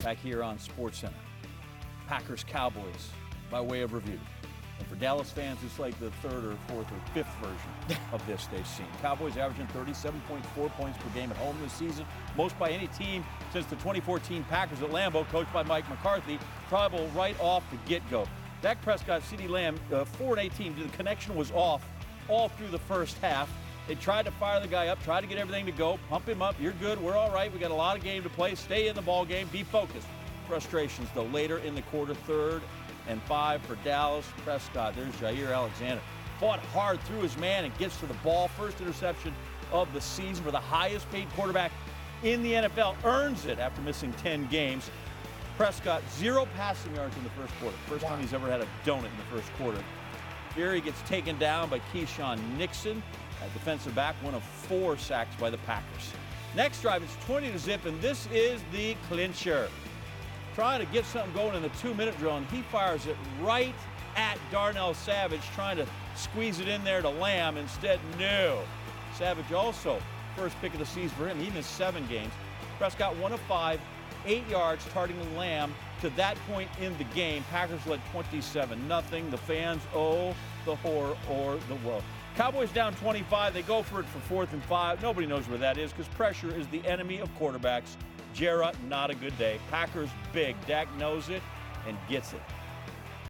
back here on SportsCenter. Packers Cowboys by way of review. And for Dallas fans, it's like the third or fourth or fifth version of this they've seen. Cowboys averaging 37.4 points per game at home this season, most by any team since the 2014 Packers at Lambeau, coached by Mike McCarthy. Trouble right off the get-go. Dak Prescott, CeeDee Lamb, uh, 4 and 18. The connection was off all through the first half. They tried to fire the guy up, tried to get everything to go, pump him up. You're good. We're all right. We got a lot of game to play. Stay in the ball game. Be focused. Frustrations though later in the quarter, third and five for Dallas. Prescott. There's Jaire Alexander. Fought hard through his man and gets to the ball. First interception of the season for the highest paid quarterback in the NFL. Earns it after missing 10 games. Prescott, zero passing yards in the first quarter. First time he's ever had a donut in the first quarter. Gary gets taken down by Keisean Nixon at defensive back, one of four sacks by the Packers. Next drive, it's 20 to zip, and this is the clincher. Trying to get something going in the two-minute drill, and he fires it right at Darnell Savage, trying to squeeze it in there to Lamb. Instead, no. Savage also, first pick of the season for him. He missed seven games. Prescott one of five, eight yards, targeting Lamb. To that point in the game, Packers led 27 nothing. The fans owe the horror or the woe. Cowboys down 25. They go for it for fourth and five. Nobody knows where that is because pressure is the enemy of quarterbacks. Jarrett, not a good day. Packers big. Dak knows it and gets it.